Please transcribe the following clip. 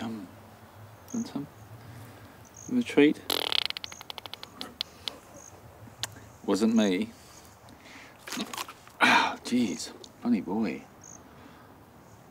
Yum. and some? Want treat? Wasn't me. Ah, jeez. Funny boy.